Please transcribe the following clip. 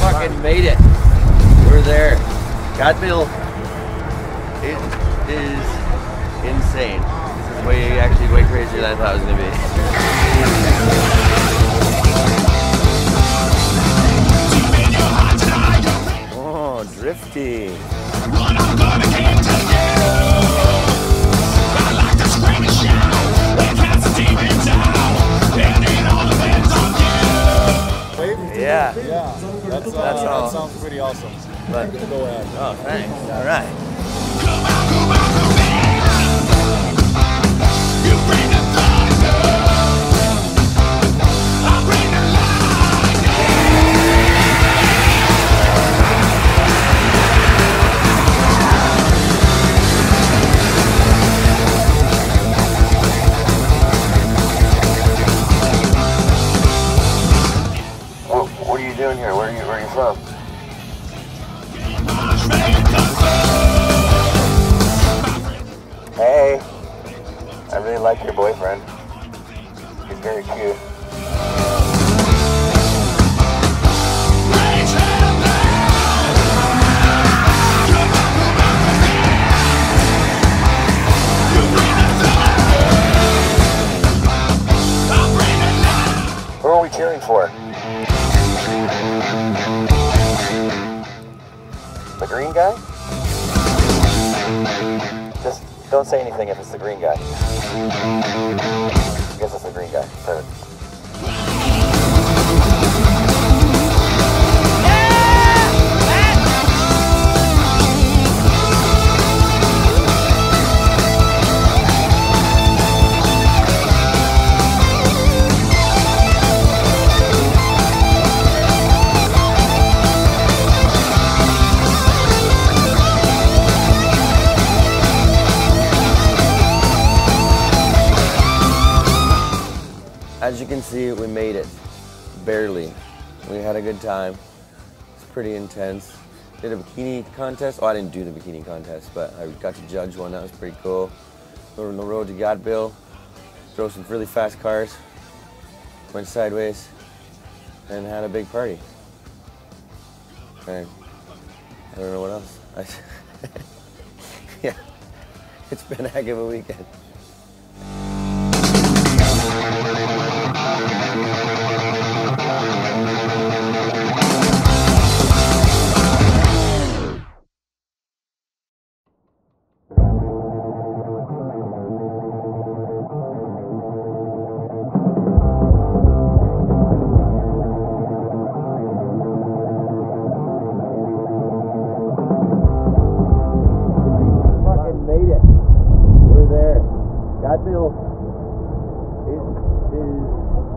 Fucking made it. We're there. Gatebil it is insane. This is way actually way crazier than I thought it was gonna be. Yeah. Yeah, that's, uh, that sounds pretty awesome. But Go ahead. oh, thanks. All right. Doing here? Where are you? Where are you from? Hey, I really like your boyfriend. He's very cute. Who are we cheering for? The green guy? Just don't say anything if it's the green guy. I guess it's the green guy. Perfect. You can see, we made it. Barely. We had a good time. It's pretty intense. Did a bikini contest. Oh, I didn't do the bikini contest, but I got to judge one. That was pretty cool. Were on the road to Gatebil. Drove some really fast cars. Went sideways. And had a big party. And I don't know what else. Yeah. It's been a heck of a weekend. made it. We're there. Gatebil is, is